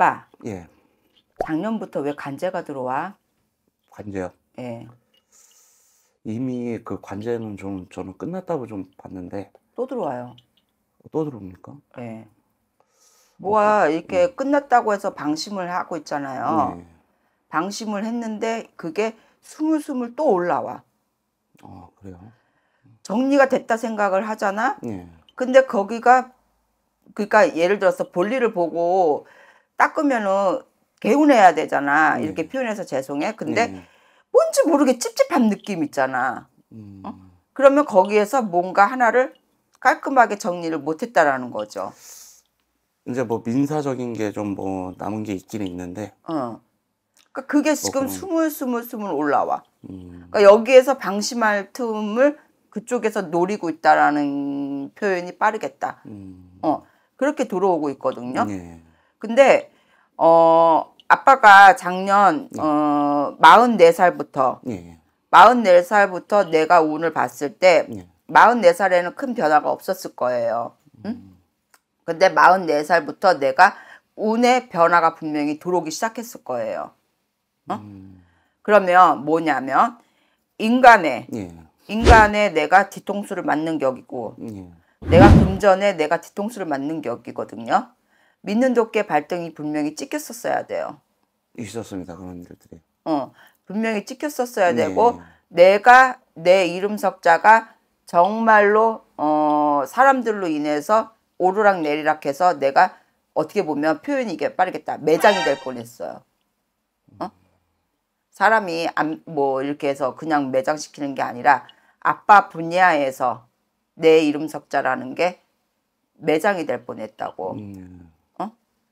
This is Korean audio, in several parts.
아빠 예. 작년부터 왜 관제가 들어와? 관제요. 예. 이미 그 관제는 좀 저는 끝났다고 좀 봤는데 또 들어와요. 또 들어옵니까? 예. 뭐가 이렇게 끝났다고 해서 방심을 하고 있잖아요. 예. 방심을 했는데 그게 스물스물 또 올라와. 아 그래요. 정리가 됐다 생각을 하잖아. 예. 근데 거기가 그러니까 예를 들어서 볼일을 보고 닦으면은 개운해야 되잖아. 네. 이렇게 표현해서 죄송해. 근데 예. 뭔지 모르게 찝찝한 느낌 있잖아. 음, 그러면 거기에서 뭔가 하나를 깔끔하게 정리를 못했다라는 거죠. 이제 뭐 민사적인 게 좀 뭐 남은 게 있기는 있는데. 어. 그러니까 그게 지금 그렇구나. 스물 스물 스물 올라와. 음, 그러니까 여기에서 방심할 틈을 그쪽에서 노리고 있다라는 표현이 빠르겠다. 음, 어. 그렇게 들어오고 있거든요. 예. 근데 어 아빠가 작년 네. 어 44살부터 예. 44살부터 내가 운을 봤을 때 예. 44살에는 큰 변화가 없었을 거예요. 응? 근데 44살부터 내가 운의 변화가 분명히 들어오기 시작했을 거예요. 어? 음, 그러면 뭐냐면 인간의 예. 인간의 내가 뒤통수를 맞는 격이고 예. 내가 금전에 내가 뒤통수를 맞는 격이거든요. 믿는 도끼의 발등이 분명히 찍혔었어야 돼요. 있었습니다 그런 일들이. 어, 분명히 찍혔었어야 네. 되고 내가 내 이름 석자가 정말로 어, 사람들로 인해서 오르락 내리락 해서 내가 어떻게 보면 표현이 이게 빠르겠다. 매장이 될 뻔했어요. 어? 사람이 안, 뭐 이렇게 해서 그냥 매장시키는 게 아니라 아빠 분야에서 내 이름 석자라는 게 매장이 될 뻔했다고. 음,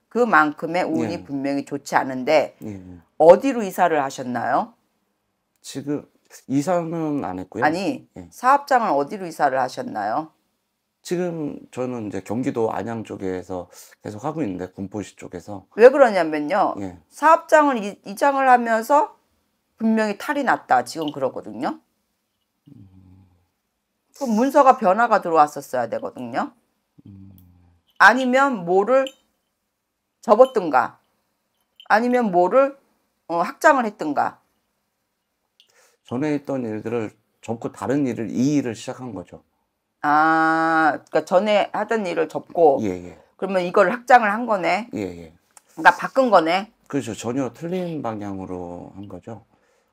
그만큼의 운이 네. 분명히 좋지 않은데 예. 어디로 이사를 하셨나요? 지금 이사는 안 했고요. 아니 예. 사업장을 어디로 이사를 하셨나요? 지금 저는 이제 경기도 안양 쪽에서 계속 하고 있는데 군포시 쪽에서 왜 그러냐면요. 예. 사업장을 이- 이장을 하면서 분명히 탈이 났다. 지금 그러거든요. 그 문서가 변화가 들어왔었어야 되거든요. 아니면 뭐를 접었든가, 아니면 뭐를 어, 확장을 했든가. 전에 했던 일들을 접고 다른 일을 이 일을 시작한 거죠. 아, 그러니까 전에 하던 일을 접고, 예, 예. 그러면 이걸 확장을 한 거네. 예, 예. 그러니까 바꾼 거네. 그렇죠. 전혀 틀린 방향으로 한 거죠.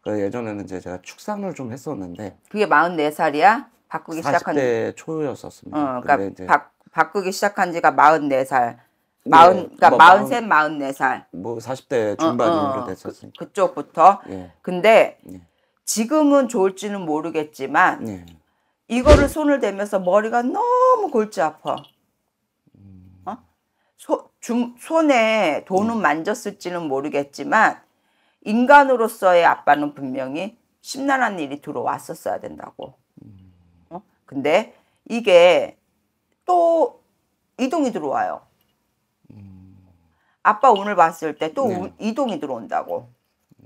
그 예전에는 이제 제가 축산을 좀 했었는데 그게 44살이야? 바꾸기 시작한 40대 초였었습니다. 어, 그러니까 바, 바꾸기 시작한 지가 44살. 마흔, 그러니까 뭐 43, 44살. 뭐 40대 중반으로 어, 어, 됐었으니까. 그, 쪽부터 예, 근데 예. 지금은 좋을지는 모르겠지만 예. 이거를 손을 대면서 머리가 너무 골치 아파. 어? 소, 중, 손에 돈은 만졌을지는 모르겠지만 인간으로서의 아빠는 분명히 심란한 일이 들어왔었어야 된다고. 어? 근데 이게 또 이동이 들어와요. 아빠 오늘 봤을 때 또 네. 이동이 들어온다고.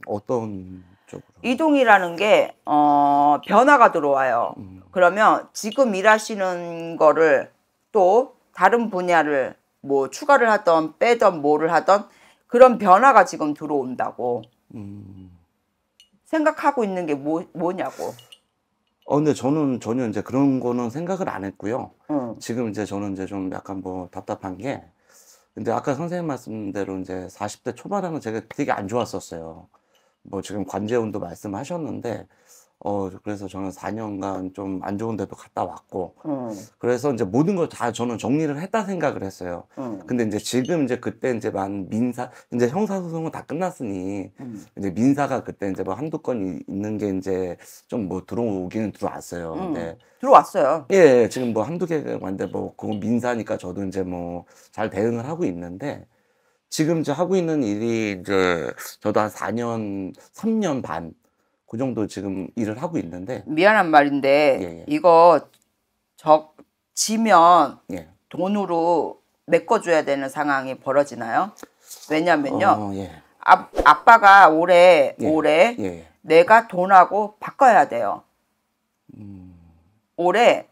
어떤 쪽으로? 이동이라는 게 어, 변화가 들어와요. 음. 그러면 지금 일하시는 거를 또 다른 분야를 뭐 추가를 하던 빼던 뭐를 하던 그런 변화가 지금 들어온다고 음. 생각하고 있는 게 뭐, 뭐냐고. 어, 근데 저는 전혀 이제 그런 거는 생각을 안 했고요. 응. 지금 이제 저는 이제 좀 약간 뭐 답답한 게, 근데 아까 선생님 말씀대로 이제 40대 초반에는 제가 되게 안 좋았었어요. 뭐 지금 관제운도 말씀하셨는데, 어, 그래서 저는 4년간 좀 안 좋은 데도 갔다 왔고, 응. 그래서 이제 모든 걸 다 저는 정리를 했다 생각을 했어요. 응. 근데 이제 지금 이제 그때 이제 만 민사, 이제 형사 소송은 다 끝났으니, 응. 이제 민사가 그때 이제 뭐 한두 건 있는 게 이제 좀 뭐 들어오기는 들어왔어요. 응. 근데 들어왔어요. 예, 지금 뭐 한두 개가 왔는데 뭐 그거 민사니까 저도 이제 뭐 잘 대응을 하고 있는데 지금 이제 하고 있는 일이 이제 저도 한 4년, 3년 반 그 정도 지금 일을 하고 있는데 미안한 말인데 예, 예. 이거 적 지면 예. 돈으로 메꿔줘야 되는 상황이 벌어지나요? 왜냐면요. 어, 예. 아, 아빠가 올해 예. 올해 예. 내가 돈하고 바꿔야 돼요. 음, 올해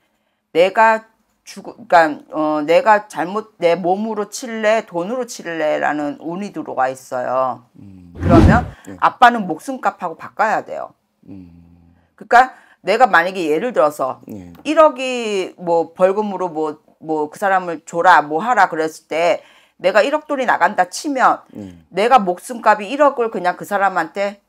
내가 주고 그러니까 어 내가 잘못 내 몸으로 칠래 돈으로 칠래라는 운이 들어와 있어요. 그러면 아빠는 목숨값하고 바꿔야 돼요. 음, 그러니까 내가 만약에 예를 들어서 예. 1억이 뭐 벌금으로 뭐 뭐 그 사람을 줘라 뭐 하라 그랬을 때 내가 1억 돈이 나간다 치면 예. 내가 목숨값이 1억을 그냥 그 사람한테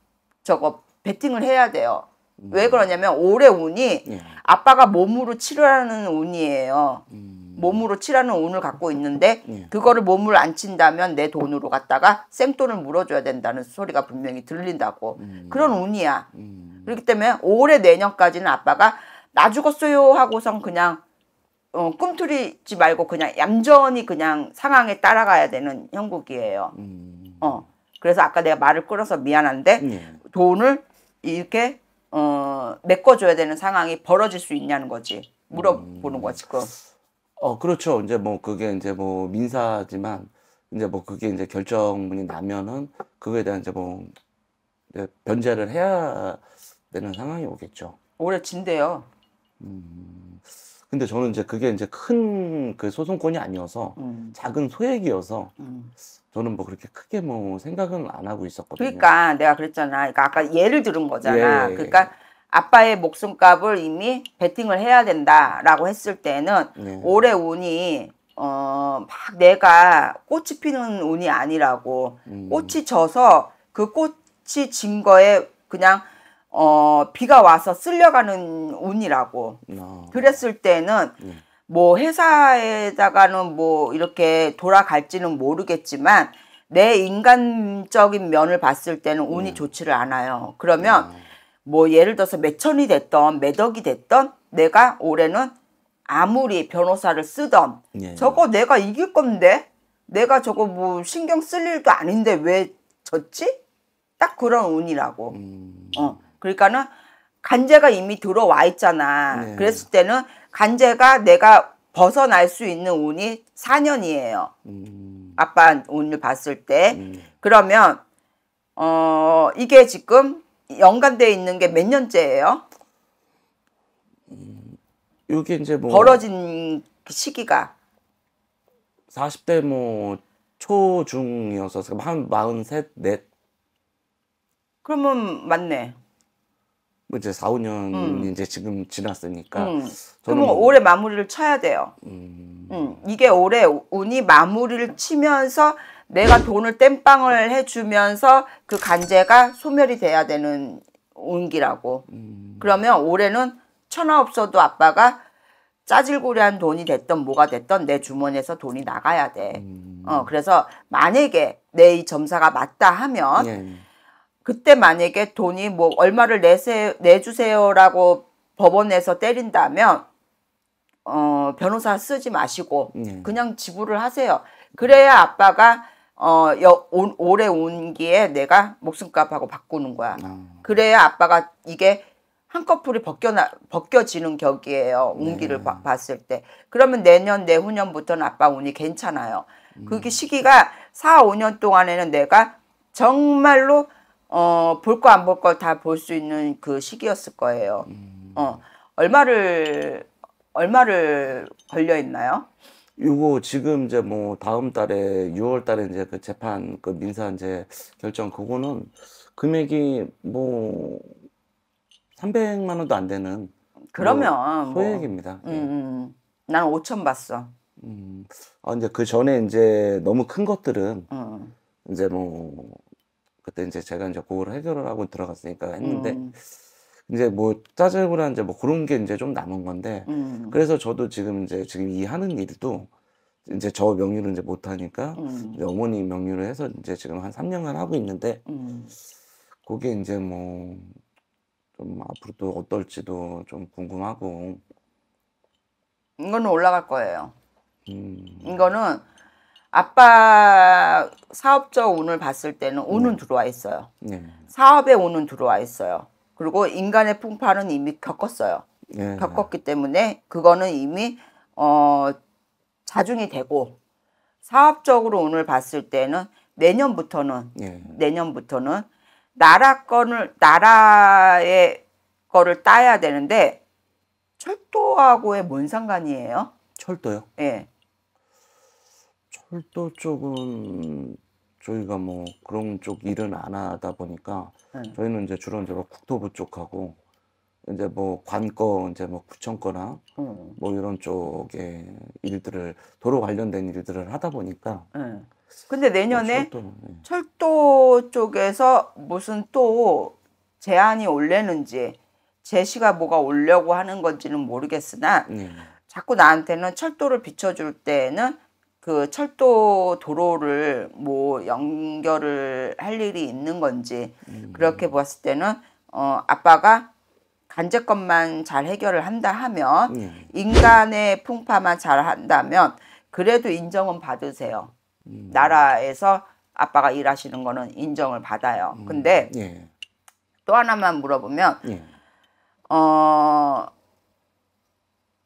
저거 베팅을 해야 돼요. 왜 그러냐면 올해 운이 예. 아빠가 몸으로 치료하는 운이에요. 음, 몸으로 치라는 운을 갖고 있는데 예. 그거를 몸을 안 친다면 내 돈으로 갖다가 생돈을 물어줘야 된다는 소리가 분명히 들린다고 그런 운이야. 음, 그렇기 때문에 올해 내년까지는 아빠가 나 죽었어요 하고선 그냥 어, 꿈틀이지 말고 그냥 얌전히 그냥 상황에 따라가야 되는 형국이에요. 음, 어. 그래서 아까 내가 말을 끌어서 미안한데 예. 돈을 이렇게 어, 메꿔줘야 되는 상황이 벌어질 수 있냐는 거지. 물어보는 거지, 그. 어, 그렇죠. 이제 뭐 그게 이제 뭐 민사지만 이제 뭐 그게 이제 결정문이 나면은 그거에 대한 이제 뭐 이제 변제를 해야 되는 상황이 오겠죠. 올해 진대요. 근데 저는 이제 그게 이제 큰 그 소송권이 아니어서 음. 작은 소액이어서 음. 저는 뭐 그렇게 크게 뭐 생각은 안 하고 있었거든요. 그러니까 내가 그랬잖아. 그러니까 아까 예를 들은 거잖아. 예. 그러니까 아빠의 목숨값을 이미 베팅을 해야 된다라고 했을 때는 네. 올해 운이 어, 막 내가 꽃이 피는 운이 아니라고 음. 꽃이 져서 그 꽃이 진 거에 그냥 어, 비가 와서 쓸려가는 운이라고. 어, 그랬을 때는 예. 뭐 회사에다가는 뭐 이렇게 돌아갈지는 모르겠지만 내 인간적인 면을 봤을 때는 운이 좋지를 않아요. 그러면 뭐 예를 들어서 몇천이 됐던 몇억이 됐던 내가 올해는 아무리 변호사를 쓰던 예. 저거 내가 이길 건데 내가 저거 뭐 신경 쓸 일도 아닌데 왜 졌지? 딱 그런 운이라고. 음, 어. 그러니까는 간제가 이미 들어와 있잖아. 네. 그랬을 때는 간제가 내가 벗어날 수 있는 운이 4년이에요. 음, 아빠 운을 봤을 때. 음. 그러면 어 이게 지금 연관돼 있는 게 몇 년째예요? 요게 이제 뭐 벌어진 그 시기가 40대 뭐 초중이어서 한 43, 넷, 그러면 맞네. 뭐 이제 4, 5년이 이제 지금 지났으니까 음. 저는 그러면 뭐, 올해 마무리를 쳐야 돼요. 음, 음, 이게 올해 운이 마무리를 치면서 내가 돈을 땜빵을 해주면서 그 간제가 소멸이 돼야 되는 운기라고. 음, 그러면 올해는 천하 없어도 아빠가 짜질구리한 돈이 됐던 뭐가 됐던 내 주머니에서 돈이 나가야 돼. 음, 어, 그래서 만약에 내 이 점사가 맞다 하면 예, 그때 만약에 돈이 뭐 얼마를 내세, 내주세요라고 법원에서 때린다면 어, 변호사 쓰지 마시고 예. 그냥 지불을 하세요. 그래야 아빠가 어, 여, 올, 올해 운기에 내가 목숨값하고 바꾸는 거야. 아, 그래야 아빠가 이게 한꺼풀이 벗겨나, 벗겨지는 격이에요. 운기를 네. 봐- 봤을 때. 그러면 내년, 내후년부터는 아빠 운이 괜찮아요. 음. 그게 시기가 4, 5년 동안에는 내가 정말로 어, 볼 거 안 볼 거 다 볼 수 있는 그 시기였을 거예요. 음. 어, 얼마를, 얼마를 걸려 있나요? 요거 지금 이제 뭐 다음 달에 6월 달에 이제 그 재판 그 민사 이제 결정 그거는 금액이 뭐 300만 원도 안 되는 그러면 뭐, 소액입니다. 음, 예. 음, 나는 5천 봤어. 음. 아, 이제 그 전에 이제 너무 큰 것들은 음, 이제 뭐 그때 이제 제가 이제 그걸 해결을 하고 들어갔으니까 했는데 음, 이제 뭐 짜잘구란 이제 뭐 그런 게 이제 좀 남은 건데 음, 그래서 저도 지금 이제 지금 이 하는 일도 이제 저 명의로 이제 못 하니까 음, 이제 어머니 명의로 해서 이제 지금 한 3년간 하고 있는데 음. 그게 이제 뭐 좀 앞으로 또 어떨지도 좀 궁금하고. 이거는 올라갈 거예요. 음, 이거는 아빠 사업적 운을 봤을 때는 운은 들어와 있어요. 예, 사업의 운은 들어와 있어요. 그리고 인간의 풍파는 이미 겪었어요. 예, 겪었기 때문에 그거는 이미 어 자중이 되고 사업적으로 운을 봤을 때는 내년부터는 예, 내년부터는 나라 건을 나라의 거를 따야 되는데 철도하고의 뭔 상관이에요? 철도요? 예. 철도 쪽은 저희가 뭐 그런 쪽 일은 안 하다 보니까 응. 저희는 이제 주로 이제 뭐 국토부 쪽하고 이제 뭐 관거 이제 뭐 구청 거나 응. 뭐 이런 쪽의 일들을 도로 관련된 일들을 하다 보니까 응. 근데 내년에 철도는, 예. 철도 쪽에서 무슨 또 제안이 올래는지 제시가 뭐가 오려고 하는 건지는 모르겠으나 예. 자꾸 나한테는 철도를 비춰줄 때는 그 철도 도로를 뭐 연결을 할 일이 있는 건지 음. 그렇게 봤을 때는 어 아빠가 간제것만 잘 해결을 한다 하면 예. 인간의 풍파만 잘 한다면 그래도 인정은 받으세요. 음. 나라에서 아빠가 일하시는 거는 인정을 받아요. 근데 예. 또 하나만 물어보면 예. 어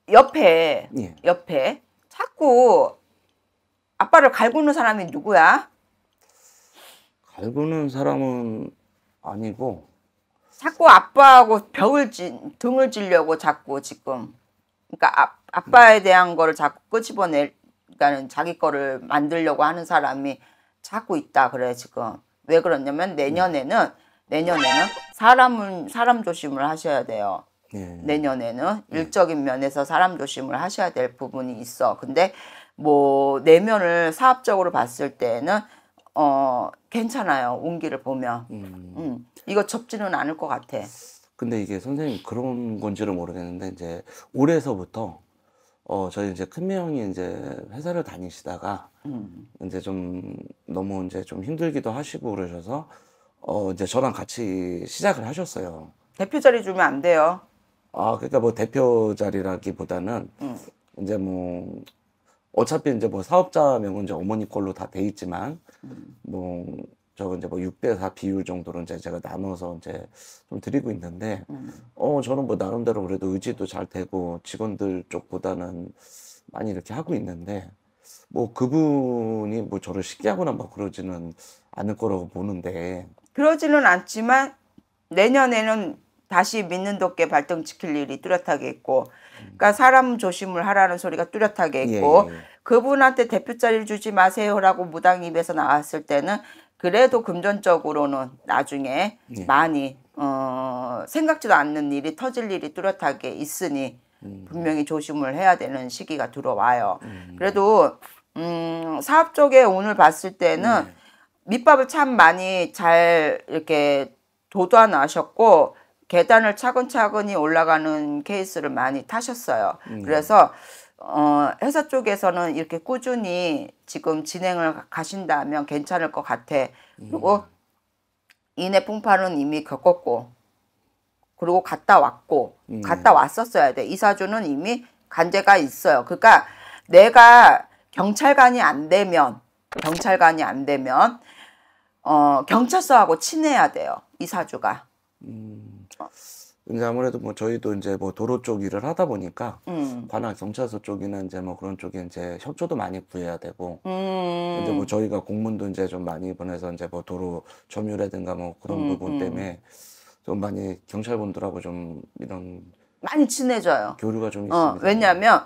옆에 예. 옆에 자꾸 아빠를 갈구는 사람이 누구야? 갈구는 사람은 아니고 자꾸 아빠하고 벽을 지, 등을 지려고 자꾸 지금 그러니까 아, 아빠에 대한 거를 자꾸 끄집어낼 그러니까는 자기 거를 만들려고 하는 사람이 자꾸 있다 그래 지금 왜 그러냐면 내년에는 내년에는 사람은 사람 조심을 하셔야 돼요. 예. 내년에는 일적인 면에서 사람 조심을 하셔야 될 부분이 있어. 근데 뭐 내면을 사업적으로 봤을 때는 어 괜찮아요. 운기를 보면. 음. 음. 이거 접지는 않을 것 같아. 근데 이게 선생님 그런 건지를 모르겠는데 이제 올해서부터 어 저희 이제 큰매 형이 이제 회사를 다니시다가 음. 이제 좀 너무 이제 좀 힘들기도 하시고 그러셔서 어 이제 저랑 같이 시작을 하셨어요. 대표 자리 주면 안 돼요. 아 그러니까 뭐 대표 자리라기보다는 음. 이제 뭐 어차피 이제 뭐 사업자 명은 이제 어머니 걸로 다 돼 있지만 뭐 저거 이제 뭐 6대 4 비율 정도로 이제 제가 나눠서 이제 좀 드리고 있는데 음. 어 저는 뭐 나름대로 그래도 의지도 잘 되고 직원들 쪽보다는 많이 이렇게 하고 있는데 뭐 그분이 뭐 저를 식기하거나 막 그러지는 않을 거라고 보는데 그러지는 않지만 내년에는 다시 믿는 도께 발등지킬 일이 뚜렷하게 있고 그러니까 사람 조심을 하라는 소리가 뚜렷하게 있고 예, 예. 그분한테 대표 자리를 주지 마세요라고 무당 입에서 나왔을 때는 그래도 금전적으로는 나중에 예. 많이 어, 생각지도 않는 일이 터질 일이 뚜렷하게 있으니 음. 분명히 조심을 해야 되는 시기가 들어와요. 그래도 음, 사업 쪽에 오늘 봤을 때는 네. 밑밥을 참 많이 잘 이렇게 도도하셨고 계단을 차근차근히 올라가는 케이스를 많이 타셨어요. 그래서 어, 회사 쪽에서는 이렇게 꾸준히 지금 진행을 가신다면 괜찮을 것 같아. 그리고 인해 풍파는 이미 겪었고, 그리고 갔다 왔고, 음. 갔다 왔었어야 돼. 이사주는 이미 간제가 있어요. 그러니까 내가 경찰관이 안 되면, 경찰관이 안 되면, 어, 경찰서하고 친해야 돼요. 이사주가. 음. 근데 아무래도 뭐 저희도 이제 뭐 도로 쪽 일을 하다 보니까 음. 관할 경찰서 쪽이나 이제 뭐 그런 쪽에 이제 협조도 많이 구해야 되고 음. 이제 뭐 저희가 공문도 이제 좀 많이 보내서 이제 뭐 도로 점유라든가 뭐 그런 음, 부분 음. 때문에 좀 많이 경찰분들하고 좀 이런 많이 친해져요. 교류가 좀 어, 있습니다. 왜냐하면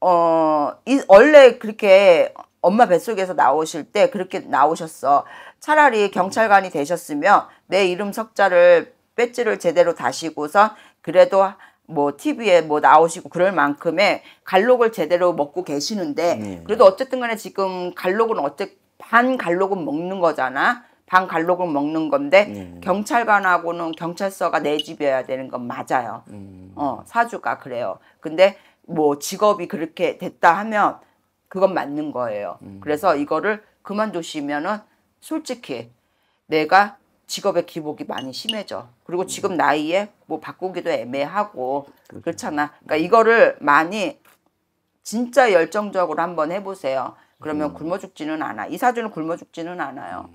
어, 이, 원래 그렇게 엄마 뱃속에서 나오실 때 그렇게 나오셨어. 차라리 경찰관이 되셨으면 내 이름 석자를 배지를 제대로 다시고선 그래도 뭐 TV에 뭐 나오시고 그럴 만큼의 갈록을 제대로 먹고 계시는데 네. 그래도 어쨌든 간에 지금 갈록은 어째 반 갈록은 먹는 거잖아. 반 갈록은 먹는 건데 네. 경찰관하고는 경찰서가 내 집이어야 되는 건 맞아요. 음, 어, 사주가 그래요. 근데 뭐 직업이 그렇게 됐다 하면 그건 맞는 거예요. 그래서 이거를 그만두시면은 솔직히 내가 직업의 기복이 많이 심해져. 그리고 지금 나이에 뭐 바꾸기도 애매하고 그렇잖아. 그러니까 이거를 많이 진짜 열정적으로 한번 해보세요. 그러면 굶어 죽지는 않아. 이 사주는 굶어 죽지는 않아요.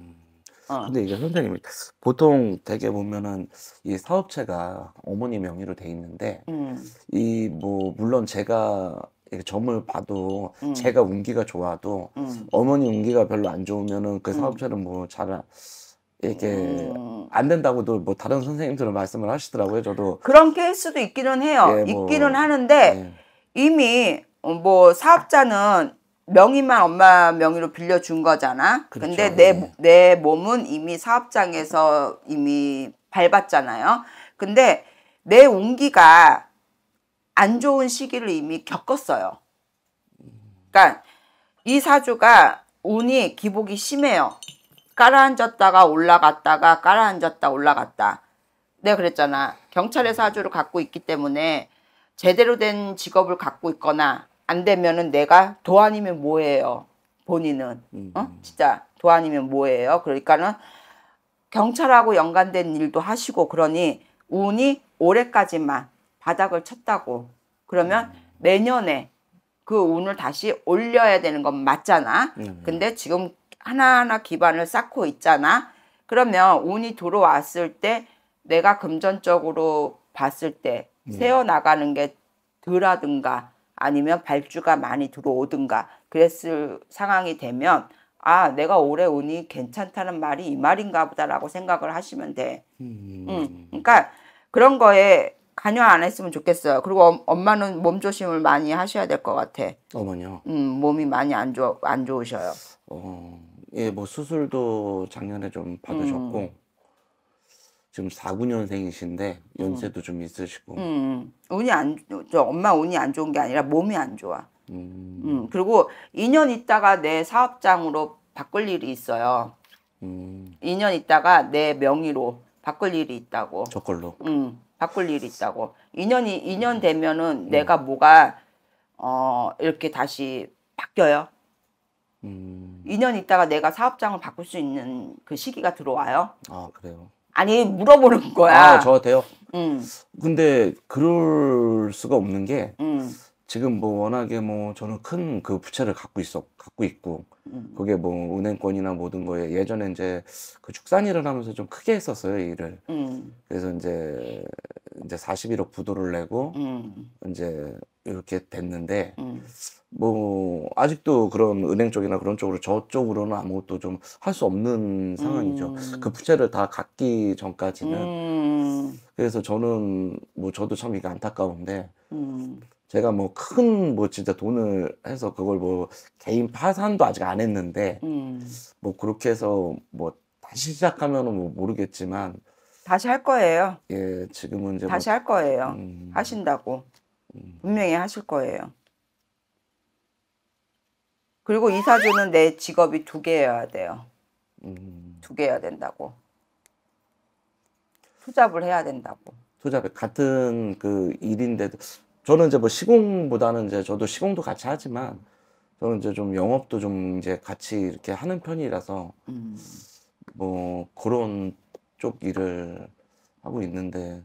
어. 근데 이게 선생님 보통 되게 보면은 이 사업체가 어머니 명의로 돼 있는데 음, 이뭐 물론 제가 이렇게 점을 봐도 음. 제가 운기가 좋아도 음. 어머니 운기가 별로 안 좋으면은 그 사업체는 뭐 잘 이렇게 음. 안 된다고도 뭐 다른 선생님들은 말씀을 하시더라고요. 저도 그런 케이스도 있기는 해요. 예, 뭐, 있기는 하는데 예. 이미 어, 뭐 사업자는 명의만 엄마 명의로 빌려준 거잖아. 그렇죠. 근데 내, 네. 내 몸은 이미 사업장에서 이미 밟았잖아요. 근데 내 운기가 안 좋은 시기를 이미 겪었어요. 그러니까 이 사주가 운이 기복이 심해요. 깔아앉았다가 올라갔다가 깔아앉았다 올라갔다. 내가 그랬잖아. 경찰의 사주를 갖고 있기 때문에 제대로 된 직업을 갖고 있거나 안 되면은 내가 도안이면 뭐예요? 본인은 어? 진짜 도안이면 뭐예요? 그러니까는 경찰하고 연관된 일도 하시고 그러니 운이 올해까지만 바닥을 쳤다고 그러면 내년에 그 운을 다시 올려야 되는 건 맞잖아. 음. 근데 지금 하나하나 기반을 쌓고 있잖아. 그러면 운이 들어왔을 때 내가 금전적으로 봤을 때 세어 나가는 게 덜하든가 아니면 발주가 많이 들어오든가 그랬을 상황이 되면 아 내가 올해 운이 괜찮다는 말이 이 말인가 보다라고 생각을 하시면 돼. 음. 음, 그러니까 그런 거에 관여 안 했으면 좋겠어요. 그리고 엄- 엄마는 몸 조심을 많이 하셔야 될 것 같아. 어머니요. 음, 몸이 많이 안 좋, 안 좋으셔요. 어, 예, 뭐 수술도 작년에 좀 받으셨고 음. 지금 49년생이신데 연세도 좀 있으시고 음, 운이 안, 저 엄마 운이 안 좋은 게 아니라 몸이 안 좋아. 음, 음, 그리고 2년 있다가 내 사업장으로 바꿀 일이 있어요. 음, 2년 있다가 내 명의로 바꿀 일이 있다고. 저걸로 음, 바꿀 일이 있다고. 2년이 2년 되면은 내가 뭐가 어, 이렇게 다시 바뀌어요. 음, 2년 있다가 내가 사업장을 바꿀 수 있는 그 시기가 들어와요. 아 그래요. 아니 물어보는 거야. 아 저한테요. 음, 근데 그럴 수가 없는 게 음, 지금 뭐 워낙에 뭐 저는 큰 그 부채를 갖고 있어 갖고 있고 음. 그게 뭐 은행권이나 모든 거에 예전에 이제 그 축산 일을 하면서 좀 크게 했었어요 일을 음, 그래서 이제 이제 41억 부도를 내고 음, 이제 이렇게 됐는데 음, 뭐 아직도 그런 은행 쪽이나 그런 쪽으로 저쪽으로는 아무것도 좀 할 수 없는 상황이죠. 음. 그 부채를 다 갚기 전까지는 음, 그래서 저는 뭐 저도 참 이게 안타까운데 음, 제가 뭐큰뭐 진짜 돈을 해서 그걸 뭐 개인 파산도 아직 안 했는데 음. 뭐 그렇게 해서 뭐 다시 시작하면은 뭐 모르겠지만 다시 할 거예요. 예 지금은 이제 다시 뭐 할 거예요. 음, 하신다고. 분명히 하실 거예요. 그리고 이 사주는 내 직업이 두 개여야 돼요. 음, 두 개여야 된다고. 투잡을 해야 된다고. 투잡에 같은 그 일인데도 저는 이제 뭐 시공보다는 이제 저도 시공도 같이 하지만 저는 이제 좀 영업도 좀 이제 같이 이렇게 하는 편이라서 음. 뭐 그런 쪽 일을 하고 있는데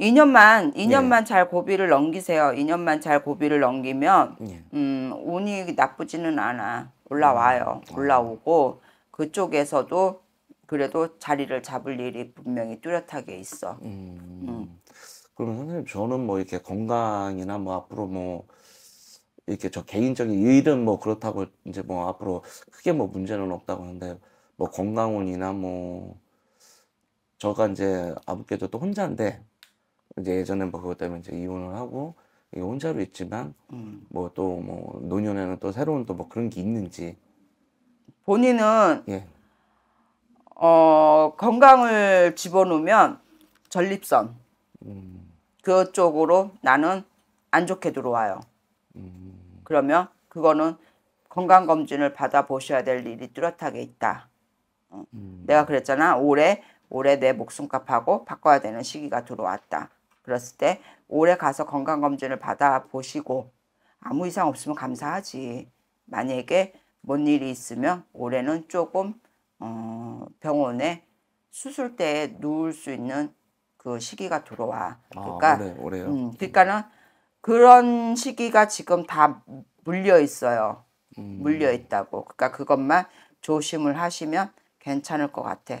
2년만 네. 2년만 잘 고비를 넘기세요. 2년만 잘 고비를 넘기면 예. 음, 운이 나쁘지는 않아. 올라와요. 음. 올라오고 그쪽에서도 그래도 자리를 잡을 일이 분명히 뚜렷하게 있어. 음. 그러면 선생님 저는 뭐 이렇게 건강이나 뭐 앞으로 뭐 이렇게 저 개인적인 일은 뭐 그렇다고 이제 뭐 앞으로 크게 뭐 문제는 없다고 하는데 뭐 건강운이나 뭐 저가 이제 아버께도 또 혼자인데 이제 예전에 뭐 그것 때문에 이제 이혼을 하고 이게 혼자로 있지만 음. 뭐또 뭐 노년에는 또 새로운 또 뭐 그런 게 있는지 본인은 예. 어, 건강을 집어넣으면 전립선 음, 그쪽으로 나는 안 좋게 들어와요. 음, 그러면 그거는 건강 검진을 받아 보셔야 될 일이 뚜렷하게 있다. 어. 음. 내가 그랬잖아. 올해 올해 내 목숨값하고 바꿔야 되는 시기가 들어왔다. 그랬을 때 올해 가서 건강 검진을 받아 보시고 아무 이상 없으면 감사하지. 만약에 뭔 일이 있으면 올해는 조금 어, 병원에 수술대에 누울 수 있는 그 시기가 들어와. 아, 그러니까 올해 올해요. 음, 그러니까는 그런 시기가 지금 다 물려 있어요. 음. 물려 있다고. 그러니까 그것만 조심을 하시면 괜찮을 것 같아.